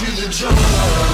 to the jungle.